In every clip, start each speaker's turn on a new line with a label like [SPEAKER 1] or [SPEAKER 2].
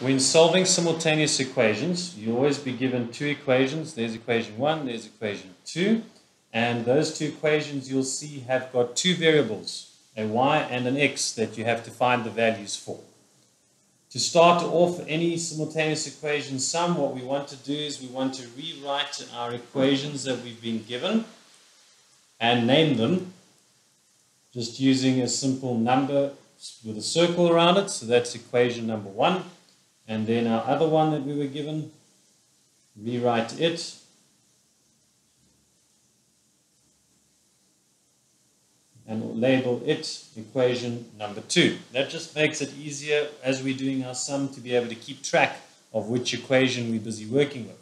[SPEAKER 1] when solving simultaneous equations, you always be given two equations. There's equation 1, there's equation 2. And those two equations you'll see have got two variables, a y and an x, that you have to find the values for. To start off any simultaneous equation sum, what we want to do is we want to rewrite our equations that we've been given and name them just using a simple number with a circle around it. So that's equation number one. And then our other one that we were given, rewrite it. And label it equation number two. That just makes it easier as we're doing our sum to be able to keep track of which equation we're busy working with.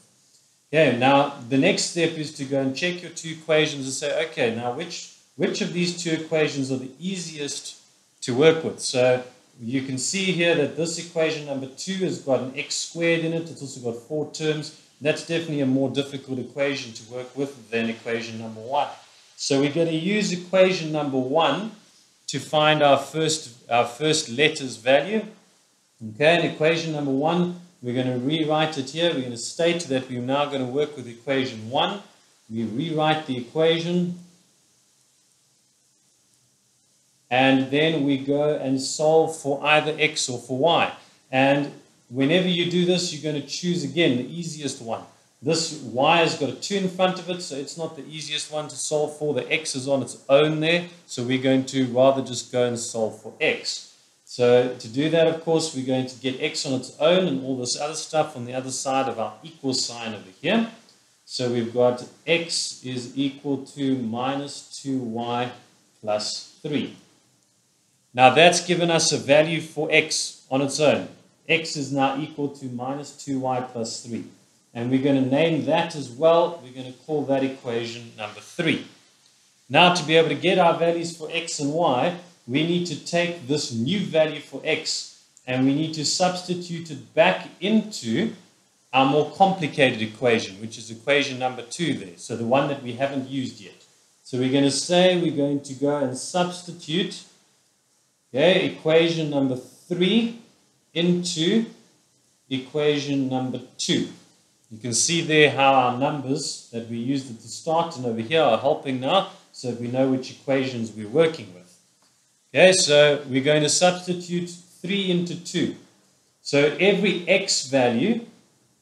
[SPEAKER 1] Okay, now the next step is to go and check your two equations and say, okay, now which, which of these two equations are the easiest to work with? So you can see here that this equation number 2 has got an x squared in it. It's also got four terms. That's definitely a more difficult equation to work with than equation number 1. So we're going to use equation number 1 to find our first, our first letter's value. Okay, and equation number 1, we're going to rewrite it here. We're going to state that we're now going to work with equation 1. We rewrite the equation and then we go and solve for either x or for y. And whenever you do this, you're going to choose again the easiest one. This y has got a 2 in front of it, so it's not the easiest one to solve for. The x is on its own there, so we're going to rather just go and solve for x. So to do that, of course, we're going to get x on its own and all this other stuff on the other side of our equal sign over here. So we've got x is equal to minus 2y plus 3. Now that's given us a value for x on its own. x is now equal to minus 2y plus 3. And we're going to name that as well. We're going to call that equation number 3. Now to be able to get our values for x and y, we need to take this new value for x and we need to substitute it back into our more complicated equation, which is equation number 2 there. So the one that we haven't used yet. So we're going to say we're going to go and substitute Okay, equation number three into equation number two. You can see there how our numbers that we used at the start and over here are helping now so we know which equations we're working with. Okay, so we're going to substitute 3 into 2. So every x value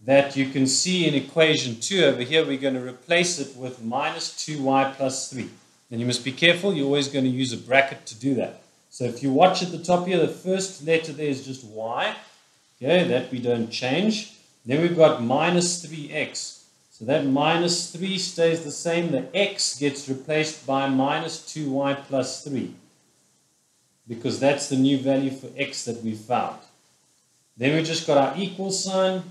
[SPEAKER 1] that you can see in equation 2 over here, we're going to replace it with minus 2y plus 3. And you must be careful, you're always going to use a bracket to do that. So if you watch at the top here, the first letter there is just y. Okay, that we don't change. Then we've got minus 3x. So that minus 3 stays the same. The x gets replaced by minus 2y plus 3. Because that's the new value for x that we found. Then we've just got our equal sign.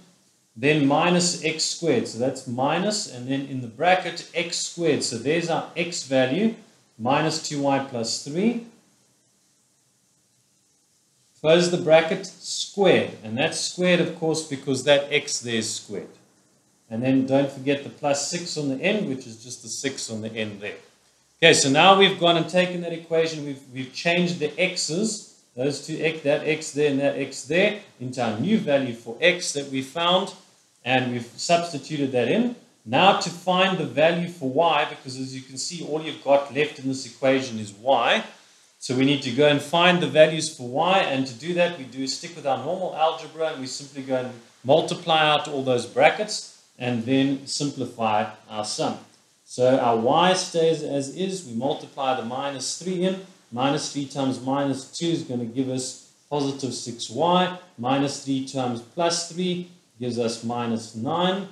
[SPEAKER 1] Then minus x squared. So that's minus, and then in the bracket x squared. So there's our x value, minus 2y plus 3. Close the bracket, squared. And that's squared, of course, because that x there is squared. And then don't forget the plus 6 on the end, which is just the 6 on the end there. Okay, so now we've gone and taken that equation. We've, we've changed the x's, those two x, that x there and that x there, into our new value for x that we found. And we've substituted that in. Now to find the value for y, because as you can see, all you've got left in this equation is y. So we need to go and find the values for y, and to do that, we do stick with our normal algebra, and we simply go and multiply out all those brackets, and then simplify our sum. So our y stays as is. We multiply the minus 3 in. Minus 3 times minus 2 is going to give us positive 6y. Minus 3 times plus 3 gives us minus 9.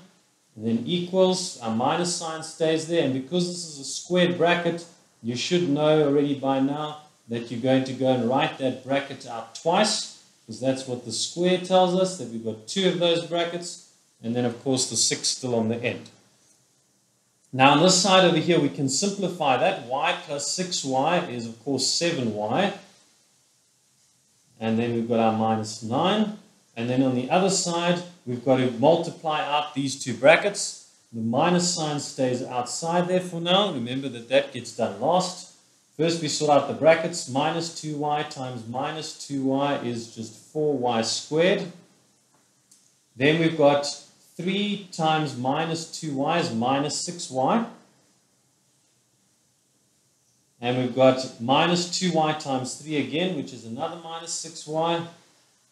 [SPEAKER 1] And then equals, our minus sign stays there. And because this is a squared bracket, you should know already by now that you're going to go and write that bracket out twice, because that's what the square tells us, that we've got two of those brackets, and then of course the six still on the end. Now on this side over here, we can simplify that. y plus 6y is of course 7y. And then we've got our minus 9. And then on the other side, we've got to multiply out these two brackets. The minus sign stays outside there for now. Remember that that gets done last. First, we sort out the brackets. Minus 2y times minus 2y is just 4y squared. Then we've got 3 times minus 2y is minus 6y. And we've got minus 2y times 3 again, which is another minus 6y.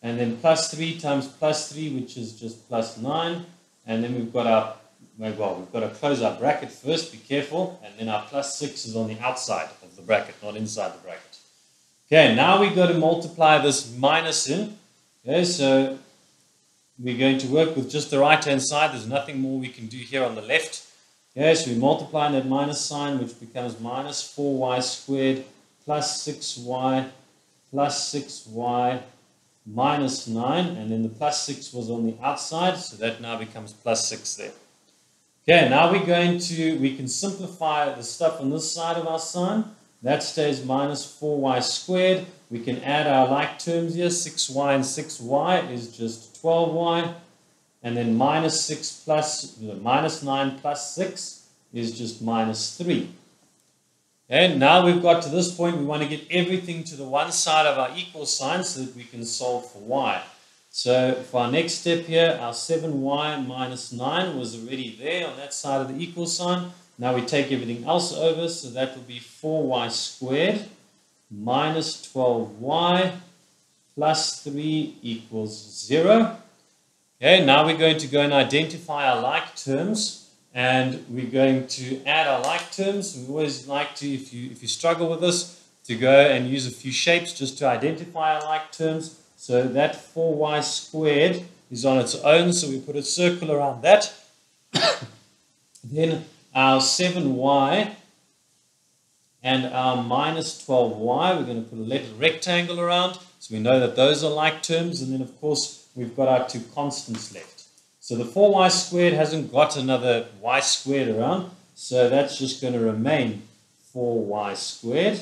[SPEAKER 1] And then plus 3 times plus 3, which is just plus 9. And then we've got our, well, we've got to close our bracket first, be careful. And then our plus 6 is on the outside of the bracket, not inside the bracket. Okay, now we've got to multiply this minus in. Okay, so we're going to work with just the right-hand side. There's nothing more we can do here on the left. Okay, so we multiply that minus sign, which becomes minus 4y squared plus 6y plus 6y minus 9. And then the plus 6 was on the outside, so that now becomes plus 6 there. Okay, now we're going to, we can simplify the stuff on this side of our sign. That stays minus 4y squared. We can add our like terms here. 6y and 6y is just 12y. And then minus 6 plus, minus 9 plus 6 is just minus 3. And now we've got to this point, we want to get everything to the one side of our equal sign so that we can solve for y. So for our next step here, our 7y minus 9 was already there on that side of the equal sign. Now we take everything else over, so that will be 4y squared minus 12y plus 3 equals 0. Okay, now we're going to go and identify our like terms, and we're going to add our like terms. We always like to, if you, if you struggle with this, to go and use a few shapes just to identify our like terms. So that 4y squared is on its own, so we put a circle around that. then our 7y and our minus 12y. We're going to put a little rectangle around so we know that those are like terms. And then, of course, we've got our two constants left. So the 4y squared hasn't got another y squared around, so that's just going to remain 4y squared.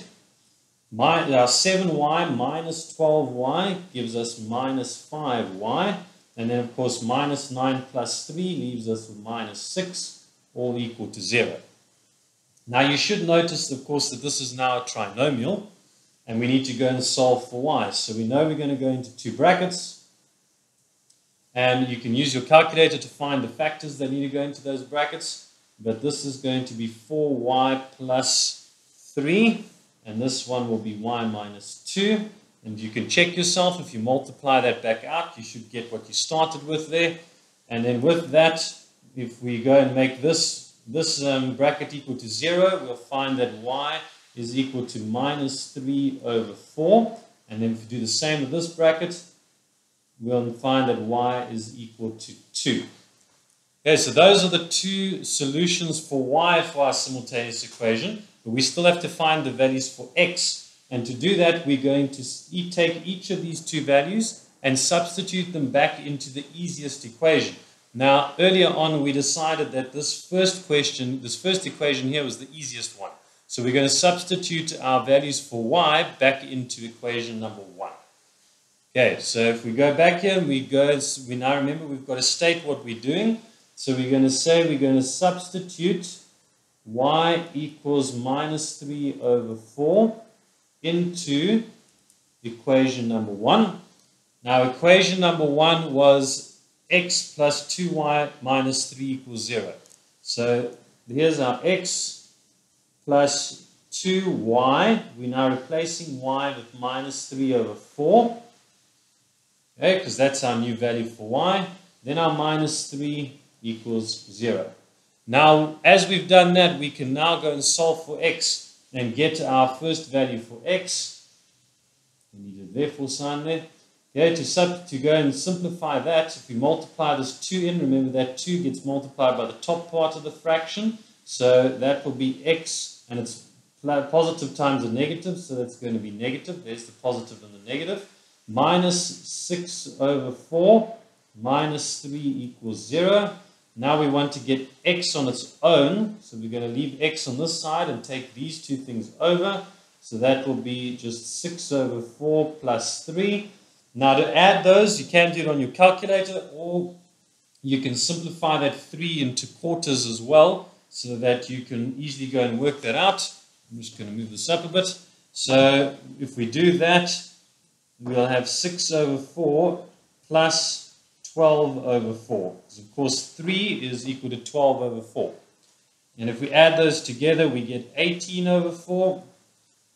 [SPEAKER 1] My, uh, our 7y minus 12y gives us minus 5y. And then, of course, minus 9 plus 3 leaves us with minus 6 all equal to 0. Now you should notice, of course, that this is now a trinomial, and we need to go and solve for y. So we know we're going to go into two brackets, and you can use your calculator to find the factors that need to go into those brackets, but this is going to be 4y plus 3, and this one will be y minus 2. And you can check yourself, if you multiply that back out, you should get what you started with there. And then with that, if we go and make this, this um, bracket equal to 0, we'll find that y is equal to minus 3 over 4. And then if we do the same with this bracket, we'll find that y is equal to 2. Okay, so those are the two solutions for y for our simultaneous equation. But we still have to find the values for x. And to do that, we're going to take each of these two values and substitute them back into the easiest equation. Now, earlier on, we decided that this first question, this first equation here was the easiest one. So we're going to substitute our values for y back into equation number 1. Okay, so if we go back here we go, we now remember we've got to state what we're doing. So we're going to say we're going to substitute y equals minus 3 over 4 into equation number 1. Now equation number 1 was x plus 2y minus 3 equals 0. So here's our x plus 2y. We're now replacing y with minus 3 over 4. Okay, because that's our new value for y. Then our minus 3 equals 0. Now, as we've done that, we can now go and solve for x and get our first value for x. We need a therefore sign there. Okay, to, sub, to go and simplify that, if we multiply this 2 in, remember that 2 gets multiplied by the top part of the fraction. So that will be x, and it's positive times a negative, so that's going to be negative. There's the positive and the negative. Minus 6 over 4, minus 3 equals 0. Now we want to get x on its own, so we're going to leave x on this side and take these two things over. So that will be just 6 over 4 plus 3. Now to add those, you can do it on your calculator or you can simplify that 3 into quarters as well so that you can easily go and work that out. I'm just going to move this up a bit. So if we do that, we'll have 6 over 4 plus 12 over 4. Because of course 3 is equal to 12 over 4. And if we add those together, we get 18 over 4.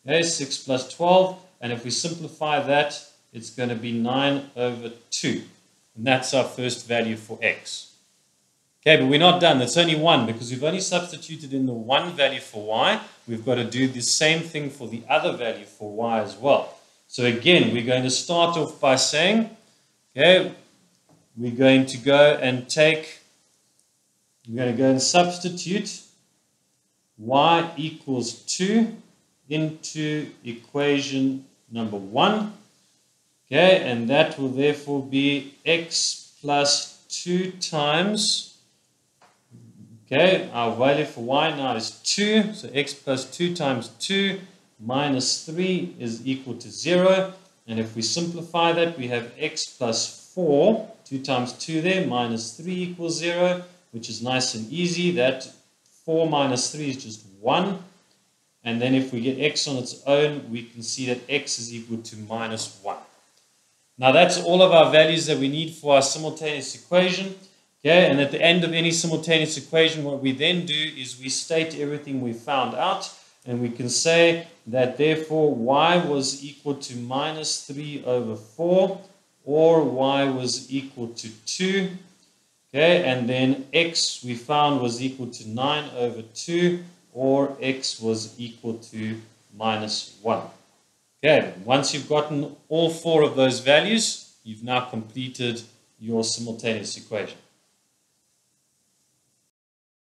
[SPEAKER 1] Okay, 6 plus 12. And if we simplify that, it's going to be 9 over 2. And that's our first value for x. Okay, but we're not done. That's only 1 because we've only substituted in the one value for y. We've got to do the same thing for the other value for y as well. So again, we're going to start off by saying, okay, we're going to go and take, we're going to go and substitute y equals 2 into equation number 1. Okay, and that will therefore be x plus 2 times, okay, our value for y now is 2, so x plus 2 times 2 minus 3 is equal to 0. And if we simplify that, we have x plus 4, 2 times 2 there, minus 3 equals 0, which is nice and easy. That 4 minus 3 is just 1. And then if we get x on its own, we can see that x is equal to minus 1. Now that's all of our values that we need for our simultaneous equation. Okay, and at the end of any simultaneous equation, what we then do is we state everything we found out, and we can say that therefore y was equal to minus 3 over 4, or y was equal to 2. Okay, and then x we found was equal to 9 over 2, or x was equal to minus 1. Okay, once you've gotten all four of those values, you've now completed your simultaneous equation.